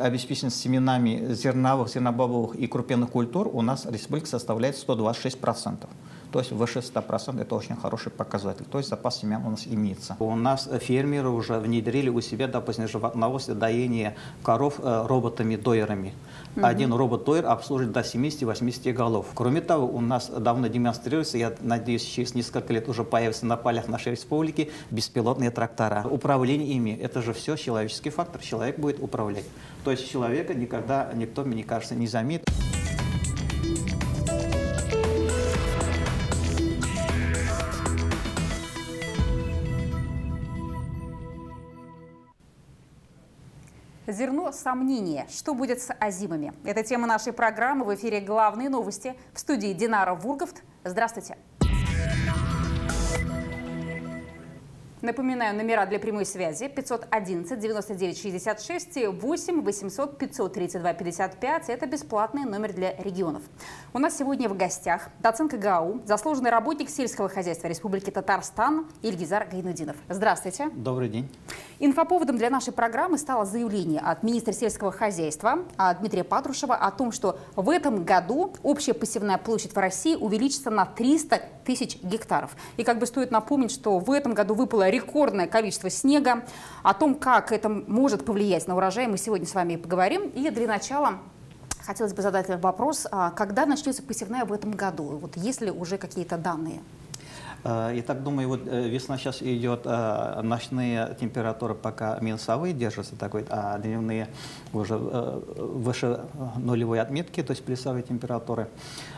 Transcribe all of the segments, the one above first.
Обеспеченность семенами зерновых, зернобобовых и крупных культур у нас республика составляет 126%. То есть выше 100% это очень хороший показатель. То есть запас семян у нас имеется. У нас фермеры уже внедрили у себя, допустим, животноводство, доение коров э, роботами-дойерами. Угу. Один робот-дойер обслуживает до 70-80 голов. Кроме того, у нас давно демонстрируется, я надеюсь, через несколько лет уже появятся на полях нашей республики беспилотные трактора. Управление ими – это же все человеческий фактор. Человек будет управлять. То есть человека никогда никто, мне кажется, не заметит. Зерно сомнения. Что будет с озимами? Это тема нашей программы. В эфире «Главные новости». В студии Динара Вурговт. Здравствуйте. Напоминаю, номера для прямой связи 511 99 66 8 800 532 55. Это бесплатный номер для регионов. У нас сегодня в гостях доцент КГАУ, заслуженный работник сельского хозяйства Республики Татарстан Ильгизар Гайнудинов. Здравствуйте. Добрый день. Инфоповодом для нашей программы стало заявление от министра сельского хозяйства Дмитрия Патрушева о том, что в этом году общая посевная площадь в России увеличится на 300 тысяч гектаров. И как бы стоит напомнить, что в этом году выпало рекордное количество снега. О том, как это может повлиять на урожай, мы сегодня с вами поговорим. И для начала хотелось бы задать вопрос, а когда начнется посевная в этом году? Вот есть ли уже какие-то данные? Э, я так думаю, вот э, весна сейчас идет, э, ночные температуры пока минусовые держатся, такой, а дневные уже выше нулевой отметки, то есть плюсовые температуры.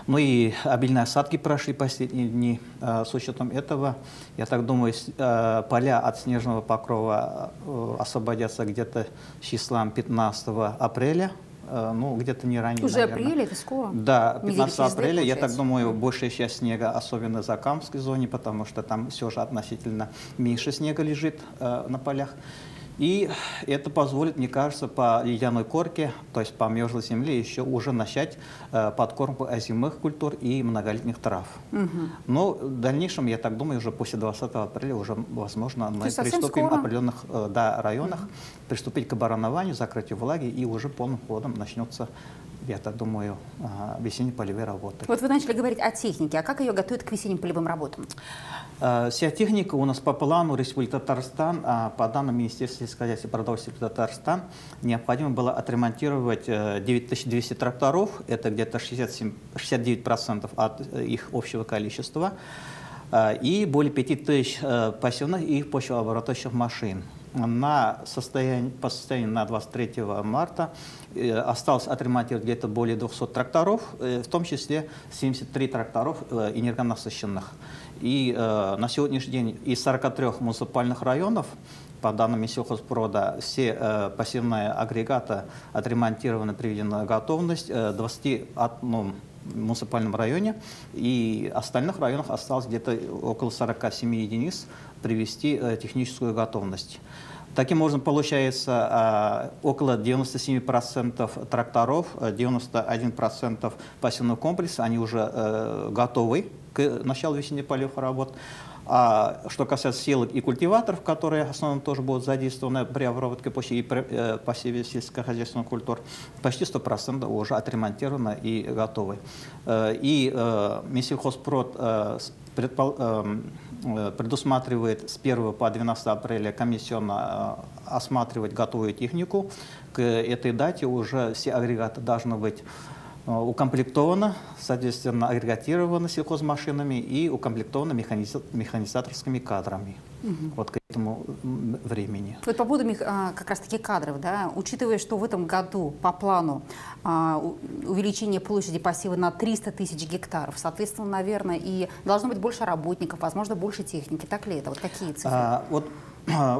Ну и обильные осадки прошли последние дни. С учетом этого, я так думаю, поля от снежного покрова освободятся где-то с числом 15 апреля ну, где-то не ранее, Уже наверное. апрель, это скоро? Да, 15 апреля, я так думаю, большая часть снега, особенно за Камской зоне, потому что там все же относительно меньше снега лежит э, на полях. И это позволит, мне кажется, по ледяной корке, то есть по мерзлой земле, еще уже начать э, подкормку озимых культур и многолетних трав. Угу. Но в дальнейшем, я так думаю, уже после 20 апреля уже, возможно, мы приступим в определенных э, да, районах, угу. приступить к оборонованию, закрытию влаги, и уже полным ходом начнется я так думаю, а, весенние полевые работы. Вот вы начали говорить о технике. А как ее готовят к весенним полевым работам? А, вся техника у нас по плану Республики Татарстан, а по данным Министерства сельского хозяйства и продовольствия Татарстан, необходимо было отремонтировать 9200 э, тракторов, это где-то 69% от э, их общего количества, и более 5000 э, посевных и почвообрабатывающих машин на состояние, по состоянию на 23 марта э, осталось отремонтировать где-то более 200 тракторов, э, в том числе 73 тракторов э, энергонасыщенных. И на сегодняшний день из 43 муниципальных районов по данным Минсельхозпрода, все э, пассивные агрегаты отремонтированы, приведены в готовность. Э, 21 муниципальном районе и остальных районах осталось где-то около 47 единиц привести э, техническую готовность. Таким образом, получается а, около 97% тракторов, 91% э, пассивного комплекса, они уже э, готовы к началу весенних полевых работ. А что касается селок и культиваторов, которые в основном тоже будут задействованы при обработке почвы и посеве сельскохозяйственных культур, почти 100% уже отремонтированы и готовы. И Минсельхозпрод предпол Э, предусматривает с 1 по 12 апреля комиссионно э, осматривать готовую технику. К этой дате уже все агрегаты должны быть э, укомплектованы, соответственно, агрегатированы сельхозмашинами и укомплектованы механизаторскими кадрами угу. вот к этому времени. Вот по поводу а, как раз-таки кадров, да, учитывая, что в этом году по плану а, увеличение площади пассива на 300 тысяч гектаров, соответственно, наверное, и должно быть больше работников, возможно, больше техники. Так ли это? Вот какие цифры? А, вот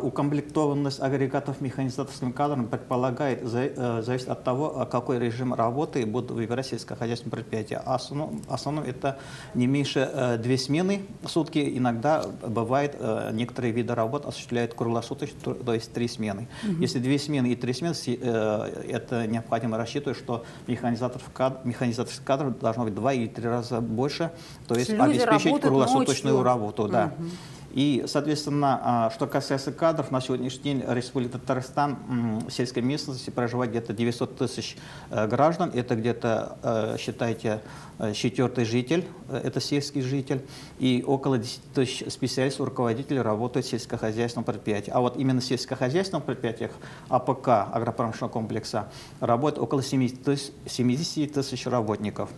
укомплектованность агрегатов механизаторским кадром предполагает, э, зависит от того, какой режим работы будут выбирать сельскохозяйственные предприятия. Основном, основном это не меньше э, две смены в сутки. Иногда бывает, э, некоторые виды работ осуществляют круглосуточно, то есть три смены. Угу. Если две смены и три смены, это необходимо рассчитывать, что механизаторов кадр, механизаторских кадров должно быть два или три раза больше, то есть обеспечить круглосуточную ночью. работу. Да. Угу. И, соответственно, а, что касается кадров, на сегодняшний день Республика Татарстан в сельской местности проживает где-то 900 тысяч э, граждан. Это где-то, э, считайте, Э, четвертый житель, это сельский житель, и около 10 тысяч специалистов, руководителей работают в сельскохозяйственном предприятии. А вот именно в сельскохозяйственном предприятиях АПК, агропромышленного комплекса, работает около 70 тысяч, 70 тысяч работников.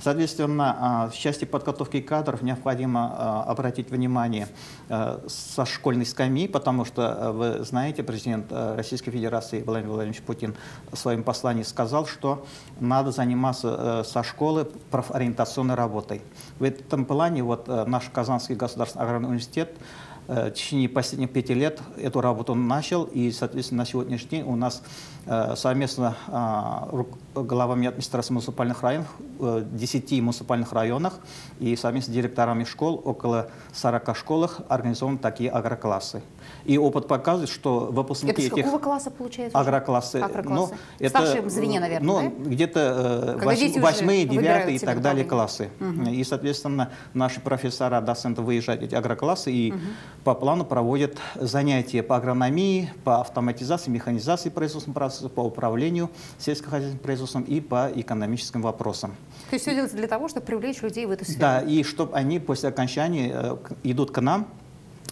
Соответственно, а, в части подготовки кадров необходимо а, обратить внимание со школьной скамьи, потому что, вы знаете, президент Российской Федерации Владимир Владимирович Путин в своем послании сказал, что надо заниматься со школы ориентационной работой. В этом плане вот э, наш Казанский государственный аграрный университет э, в течение последних пяти лет эту работу начал, и, соответственно, на сегодняшний день у нас Э, совместно а, главами администрации муниципальных районов, 10 э, муниципальных районах и совместно с директорами школ, около 40 школах организованы такие агроклассы. И опыт показывает, что выпускники это этих... какого класса получается? Агроклассы. агроклассы. Ну, это, старшем звене, наверное, Ну, да? где-то э, восьмые, девятые и так далее классы. Угу. И, соответственно, наши профессора, доценты выезжают эти агроклассы и угу. По плану проводят занятия по агрономии, по автоматизации, механизации производственного процесса, по управлению сельскохозяйственным производством и по экономическим вопросам. То есть все делается для того, чтобы привлечь людей в эту сферу? Да, и чтобы они после окончания э, идут к нам,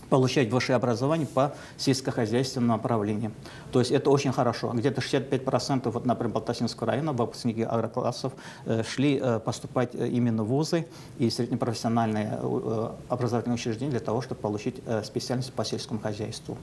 получать высшее образование по сельскохозяйственному направлению. То есть это очень хорошо. Где-то 65%, вот, например, Балтасинского района, выпускники агроклассов э, шли э, поступать э, именно в вузы и среднепрофессиональные образовательные учреждения для того, чтобы получить специальность по сельскому хозяйству.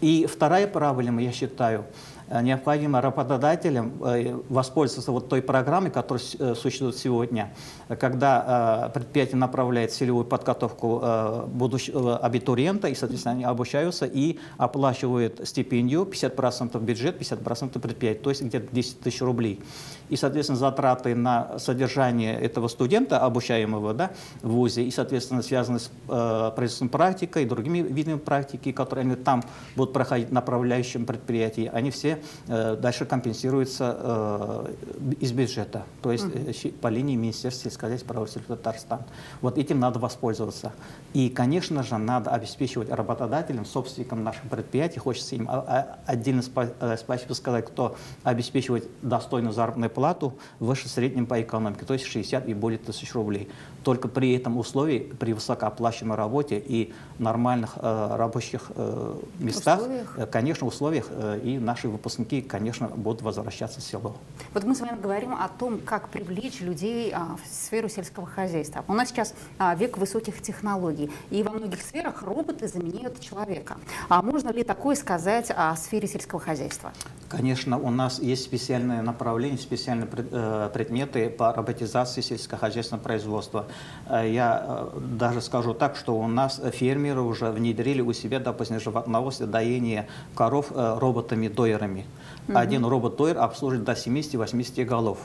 И вторая проблема, я считаю, необходимо работодателям э, воспользоваться вот той программой, которая э, существует сегодня, когда предприятие направляет целевую подготовку будущего абитуриента, и, соответственно, они обучаются и оплачивают стипендию 50% бюджет, 50% предприятия, то есть где-то 10 тысяч рублей. И, соответственно, затраты на содержание этого студента, обучаемого да, в ВУЗе, и, соответственно, связаны с э, производственной практикой и другими видами практики, которые они там будут проходить в направляющем предприятии, они все Э, дальше компенсируется э, из бюджета, то есть угу. по линии Министерства сельского хозяйства правительства Татарстан. Вот этим надо воспользоваться. И, конечно же, надо обеспечивать работодателям, собственникам наших предприятий, хочется им а, а, отдельно спасибо сказать, кто обеспечивает достойную заработную плату выше среднем по экономике, то есть 60 и более тысяч рублей. Только при этом условии, при высокооплачиваемой работе и нормальных э, рабочих э, местах, условиях. конечно, условиях э, и наши выпускники, конечно, будут возвращаться в село. Вот мы с вами говорим о том, как привлечь людей а, в сферу сельского хозяйства. У нас сейчас а, век высоких технологий, и во многих сферах роботы заменяют человека. А можно ли такое сказать о сфере сельского хозяйства? Конечно, у нас есть специальное направление, специальные э, предметы по роботизации сельскохозяйственного производства. Э, я э, даже скажу так, что у нас фермеры уже внедрили у себя, допустим, животноводство, доение коров роботами-дойерами. Угу. Один робот-дойер обслуживает до 70-80 голов.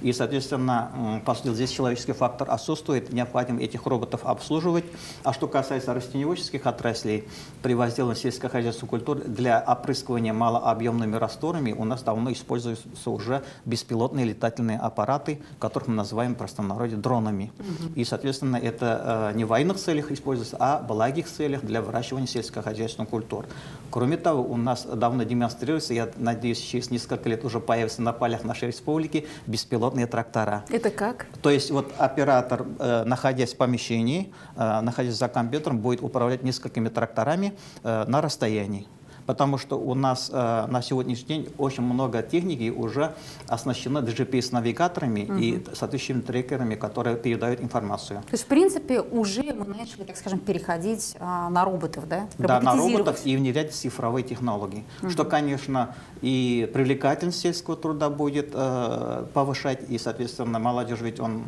И, соответственно, поскольку здесь человеческий фактор отсутствует, необходимо этих роботов обслуживать. А что касается растеневодческих отраслей, при возделании сельскохозяйственной культуры для опрыскивания малообъемными растворами у нас давно используются уже беспилотные летательные аппараты, которых мы называем в простонародье дронами. Угу. И, соответственно, это э, не в военных целях используется, а в благих целях для выращивания сельскохозяйственных культур. Кроме того, у нас давно демонстрируется, я надеюсь, через несколько лет уже появится на полях нашей республики беспилотные беспилотные трактора. Это как? То есть вот оператор, э, находясь в помещении, э, находясь за компьютером, будет управлять несколькими тракторами э, на расстоянии потому что у нас э, на сегодняшний день очень много техники уже оснащено GPS-навигаторами угу. и соответствующими трекерами, которые передают информацию. То есть, в принципе, уже мы начали, так скажем, переходить э, на роботов, да? Да, на роботов и внедрять цифровые технологии, угу. что, конечно, и привлекательность сельского труда будет э, повышать, и, соответственно, молодежь ведь он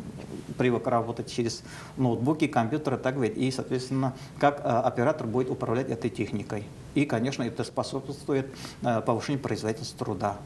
привык работать через ноутбуки, компьютеры, так ведь, и, соответственно, как э, оператор будет управлять этой техникой. И, конечно, это способствует э, повышению производительности труда.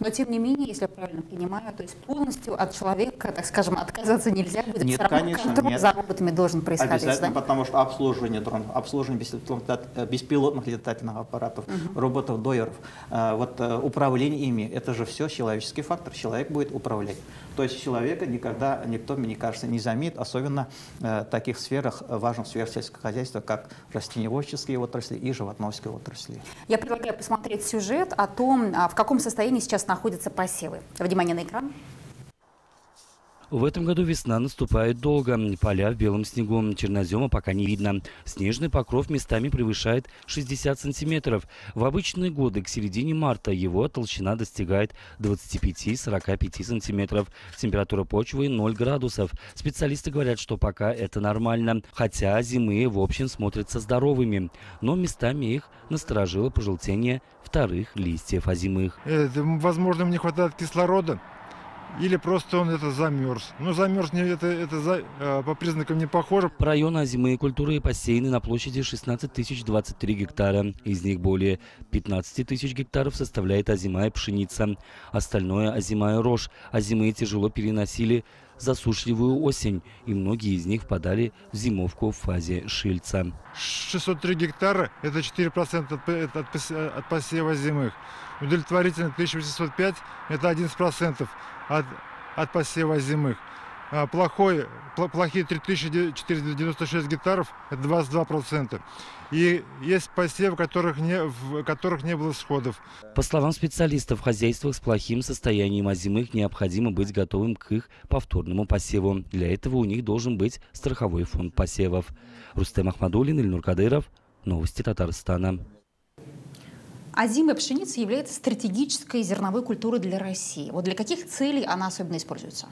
Но тем не менее, если я правильно понимаю, то есть полностью от человека, так скажем, отказаться нельзя будет. Нет, конечно, контроль нет. за роботами должен происходить. Обязательно, да? потому что обслуживание дронов, обслуживание беспилотных, э, беспилотных летательных аппаратов, роботов, дойеров, э, вот управление ими, это же все человеческий фактор. Человек будет управлять. То есть человека никогда никто, мне кажется, не заметит, особенно э, в таких сферах, э, важных сферах сельского хозяйства, как растениеводческие отрасли и животноводческие отрасли. Я предлагаю посмотреть сюжет о том, а, в каком состоянии сейчас находятся посевы. Внимание на экран. В этом году весна наступает долго. Поля в белом снегу. Чернозема пока не видно. Снежный покров местами превышает 60 сантиметров. В обычные годы к середине марта его толщина достигает 25-45 сантиметров. Температура почвы 0 градусов. Специалисты говорят, что пока это нормально. Хотя зимы в общем смотрятся здоровыми. Но местами их насторожило пожелтение вторых листьев озимых. Это, возможно, им не хватает кислорода. Или просто он это замерз. Ну, замерз не, это, это за- э, по признакам не похоже. По району озимые культуры посеяны на площади 16 тысяч 23 гектара. Из них более 15 тысяч гектаров составляет озимая пшеница. Остальное озимая рожь. Озимые тяжело переносили засушливую осень, и многие из них впадали в зимовку в фазе шильца. 603 гектара – это 4% от, п- это от, от посева зимых. Удовлетворительно 1805 – это 11% от, от посева зимых. А плохой, пл- плохие 3496 гектаров – это 22%. И есть посевы, которых не, в которых не было всходов. По словам специалистов, в хозяйствах с плохим состоянием озимых необходимо быть готовым к их повторному посеву. Для этого у них должен быть страховой фонд посевов. Рустем Ахмадулин, Ильнур Кадыров. Новости Татарстана. Озимая пшеница является стратегической зерновой культурой для России. Вот для каких целей она особенно используется?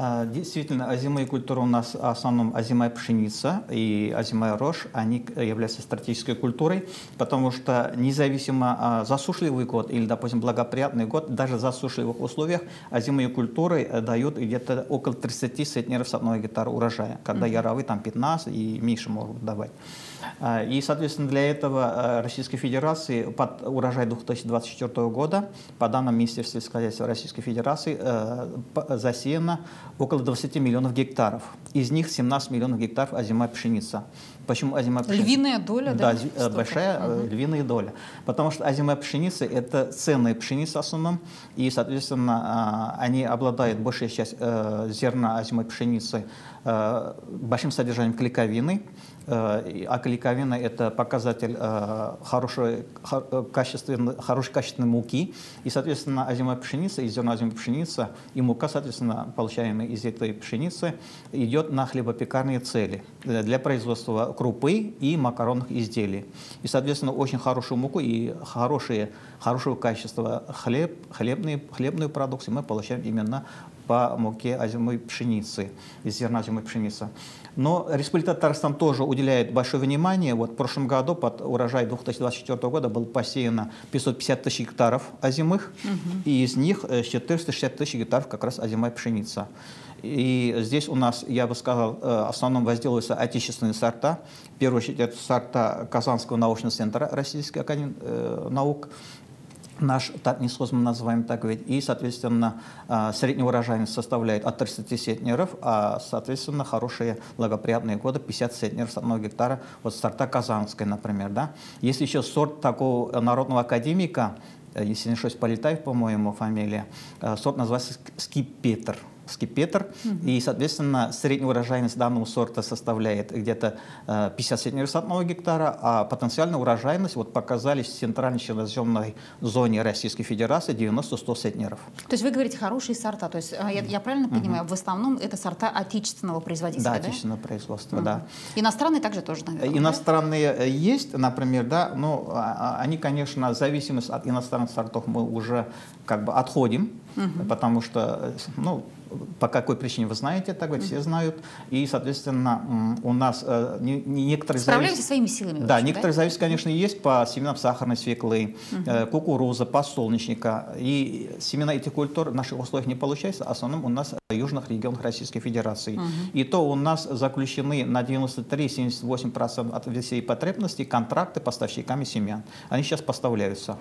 А, Действительно, озимые культуры у нас в основном озимая пшеница и озимая рожь, они являются стратегической культурой, потому что независимо а, засушливый год или, допустим, благоприятный год, даже в засушливых условиях озимые культуры э, дают где-то около 30 центнеров с одного гектара урожая, когда яровые там 15 и меньше могут давать. А, И, соответственно, для этого э, Российской Федерации под урожай 2024 года, по данным Министерства сельского хозяйства Российской Федерации, э, засеяно около 20 миллионов гектаров. Из них 17 миллионов гектаров озимая пшеница. Почему озимая пшеница? Львиная доля, да? Да, э, Столько. большая э, львиная доля. Потому что озимая пшеница – это ценная пшеница в основном, и, соответственно, а, они обладают, большая часть зерна озимой пшеницы, большим содержанием клейковины, а клейковина – это показатель э, хорошей, хо- э, качественной, хорошей качественной муки, и, соответственно, озимая пшеница, и зерно озимой пшеницы, и мука, соответственно, получаемая из этой пшеницы, идет на хлебопекарные цели э, для производства крупы и макаронных изделий. И, соответственно, очень хорошую муку и хорошие, хорошего качества хлеб, хлебные, хлебную продукцию мы получаем именно по муке озимой пшеницы, из зерна озимой пшеницы. Но Республика Татарстан тоже уделяет большое внимание. Вот в прошлом году под урожай 2024 года было посеяно 550 тысяч гектаров озимых, и из них э, 460 тысяч гектаров как раз озимая пшеница. И здесь у нас, я бы сказал, э, в основном возделываются отечественные сорта. В первую очередь это сорта Казанского научного центра Российской академии э, наук, наш татнисхоз мы называем так ведь, и, соответственно, а, средняя урожайность составляет от 30 центнеров, а, соответственно, хорошие благоприятные годы 50 центнеров с одного гектара, вот сорта Казанской, например, да. Есть еще сорт такого народного академика, э, если не ошибаюсь, Полетаев, по-моему, фамилия, э, сорт называется ск- Скипетр. Скипетр. И, соответственно, средняя урожайность данного сорта составляет где-то э, 50 центнеров с одного гектара, а потенциальная урожайность вот показались в центральной черноземной зоне Российской Федерации 90-100 центнеров. То есть вы говорите хорошие сорта. То есть а, я, я правильно понимаю, в основном это сорта отечественного производителя, Да, да? отечественное производство, да. Иностранные также тоже, наверное. да? Иностранные э, есть, например, да, но а, а, они, конечно, в зависимости от иностранных сортов мы уже как бы отходим, потому что, э, ну, по какой причине вы знаете, так вот все знают, и, соответственно, у нас э, не- не- некоторые Справляемся завис- своими силами. Да, общем, некоторые зависы, конечно, есть по семенам сахарной свеклы, э, кукуруза, подсолнечника. И семена этих культур в наших условиях не получается, в основном у нас в южных регионах Российской Федерации. И то у нас заключены на 93-78% от всей потребностей контракты поставщиками семян. Они сейчас поставляются.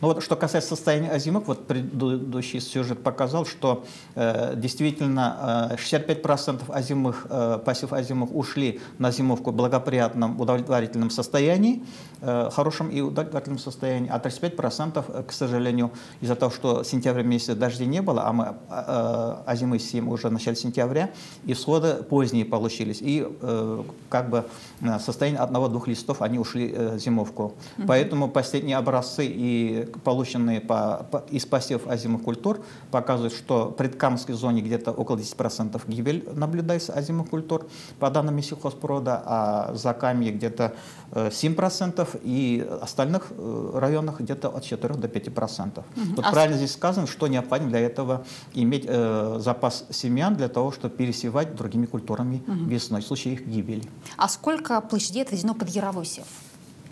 Ну вот, что касается состояния озимых, вот предыдущий сюжет показал, что э, действительно э, 65% озимых, э, пассив озимых ушли на зимовку в благоприятном, удовлетворительном состоянии, э, хорошем и удовлетворительном состоянии, а 35%, э, к сожалению, из-за того, что в сентябре месяце дождей не было, а мы э, озимы сеем уже в начале сентября, и всходы поздние получились, и э, как бы э, состояние одного-двух листов, они ушли э, зимовку. -hmm. Поэтому последние образцы и полученные по, по, из посевов озимых культур показывают, что в предкамской зоне где-то около 10% гибель наблюдается озимых культур по данным сельхозпрода, а за Камье где-то 7% э, и остальных э, районах где-то от 4 до 5%. Угу. Вот а правильно здесь сказано, что необходимо для этого иметь э, запас семян для того, чтобы пересевать другими культурами угу. весной в случае их гибели. А сколько площадей отведено под яровой сев?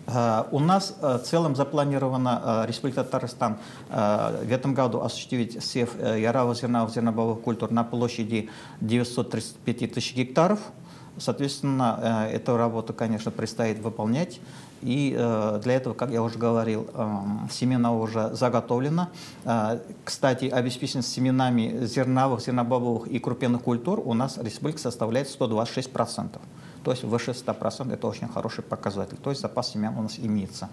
Uh, у нас uh, в целом запланировано uh, Республика Татарстан в этом году осуществить сев яровых зерновых зернобовых культур на площади 935 тысяч гектаров. Соответственно, эту работу, конечно, предстоит выполнять. И для этого, как я уже говорил, семена уже заготовлено. Кстати, обеспеченность семенами зерновых, зернобобовых и крупных культур у нас республика составляет 126%. То есть выше 100% это очень хороший показатель. То есть запас семян у нас имеется.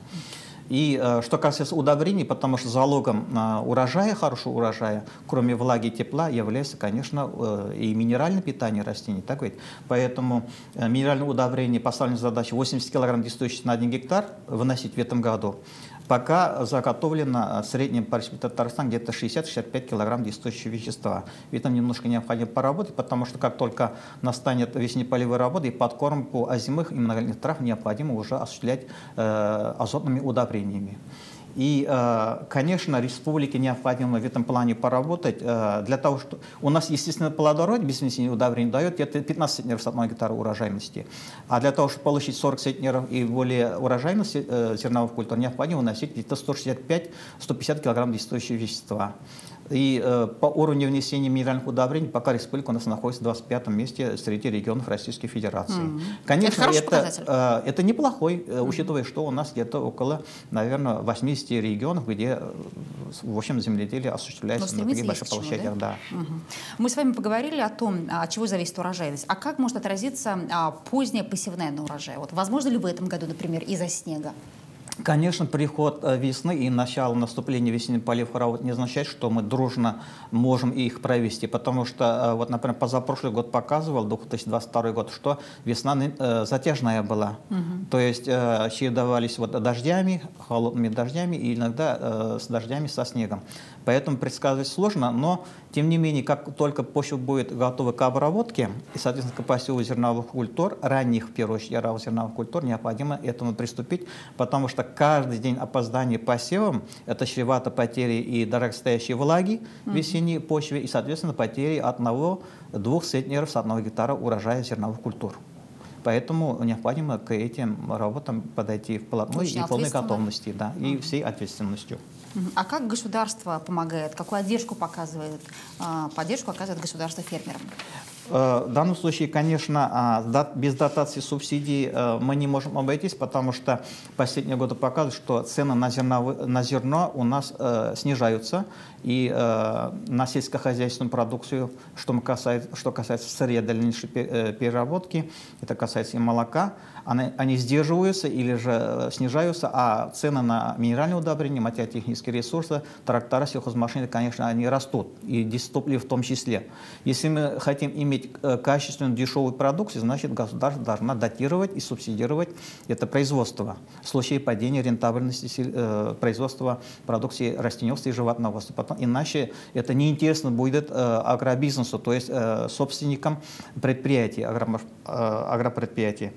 И э, что касается удобрений, потому что залогом э, урожая, хорошего урожая, кроме влаги и тепла, является, конечно, э, и минеральное питание растений. Так ведь? Поэтому минеральное удобрение поставлена задача 80 кг действующих на 1 гектар выносить в этом году. Пока заготовлено в среднем по Республике Татарстан где-то 60-65 килограмм действующего вещества. Ведь нам немножко необходимо поработать, потому что как только настанет весенне-полевые работы и подкормку озимых и многолетних трав, необходимо уже осуществлять э, азотными удобрениями. И, э, конечно, республике необходимо в этом плане поработать э, для того, что у нас, естественно, плодородие без внесения удобрений дает где-то 15 центнеров с одной гектара урожайности. А для того, чтобы получить 40 центнеров и более урожайности э, зерновых культур, необходимо вносить где-то 165-150 килограмм действующего вещества. И э, по уровню внесения минеральных удобрений пока республика у нас находится в 25 месте среди регионов Российской Федерации. Mm -hmm. Конечно, это, это, э, это неплохой, mm -hmm. учитывая, что у нас где-то около, наверное, 80 регионов, где, э, в общем, земледелие осуществляется на таких больших площадях. Да? Да. Угу. Мы с вами поговорили о том, от чего зависит урожайность. А как может отразиться а, поздняя посевная на урожай? Вот, возможно ли в этом году, например, из-за снега? Конечно, приход э, весны и начало наступления весенних полив работ не означает, что мы дружно можем их провести, потому что, э, вот, например, позапрошлый год показывал, 2022 год, что весна э, затяжная была. Угу. То есть чередовались вот дождями, холодными дождями и иногда с дождями со снегом. Поэтому предсказывать сложно, но тем не менее, как только почва будет готова к обработке, и, соответственно, к посеву зерновых культур, ранних, в первую очередь, зерновых культур, необходимо этому приступить, потому что каждый день опоздания посевом – это чревато потерей и дорогостоящей влаги в весенней почве, и, соответственно, потери одного-двух центнеров с одного гектара урожая зерновых культур. Поэтому необходимо к этим работам подойти в полной и полной готовности, да, и всей ответственностью. А как государство помогает? Какую поддержку показывает? А, поддержку оказывает государство фермерам? Э, в данном случае, конечно, а, без дотации субсидий э, мы не можем обойтись, потому что последние годы показывают, что цены на зерно, на зерно у нас э, снижаются, и на сельскохозяйственную продукцию, что касается, что касается сырья дальнейшей переработки, это касается и молока, они, они сдерживаются или же снижаются, а цены на минеральные удобрения, материально-технические ресурсы, трактора, сельхозмашины, конечно, они растут, и дистопливо в том числе. Если мы хотим иметь э, качественную дешевую продукцию, значит государство должно датировать и субсидировать это производство в случае падения рентабельности э, производства продукции растеневства и животноводства. Иначе это неинтересно будет агробизнесу, то есть собственникам предприятий, агропредприятий.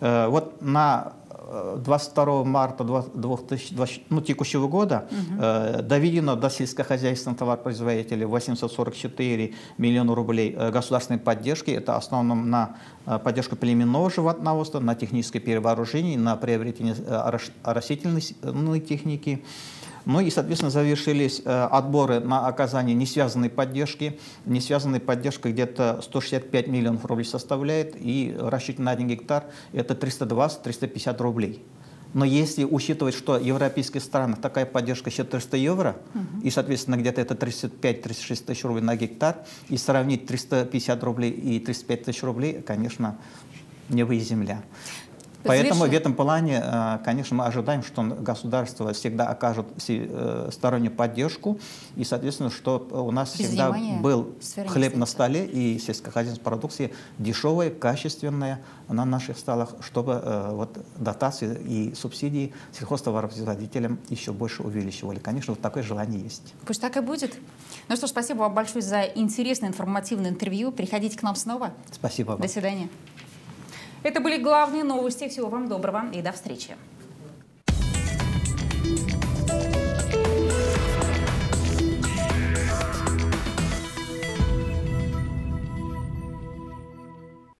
Э, вот на 22 э, марта 2020, ну, текущего года угу. э, доведено до сельскохозяйственных товаропроизводителей 844 миллиона рублей э, государственной поддержки. Это в основном на поддержку племенного животноводства, на техническое перевооружение, на приобретение растительной техники. Ну и, соответственно, завершились э, отборы на оказание несвязанной поддержки. Несвязанная поддержка где-то 165 миллионов рублей составляет, и рассчитан на один гектар это 320-350 рублей. Но если учитывать, что в европейских странах такая поддержка еще 300 евро, угу. и, соответственно, где-то это 35-36 тысяч рублей на гектар, и сравнить 350 рублей и 35 тысяч рублей, конечно, небо и земля. Поэтому в этом плане, э, конечно, мы ожидаем, что государство всегда окажет э, стороннюю поддержку, и, соответственно, что у нас Без всегда был хлеб на столе и сельскохозяйственная продукция дешевая, качественная на наших столах, чтобы э, вот дотации и субсидии сельхозтоваропроизводителям еще больше увеличивали. Конечно, вот такое желание есть. Пусть так и будет. Ну что ж, спасибо вам большое за интересное информативное интервью. Приходите к нам снова. Спасибо вам. До свидания. Это были главные новости. Всего вам доброго и до встречи.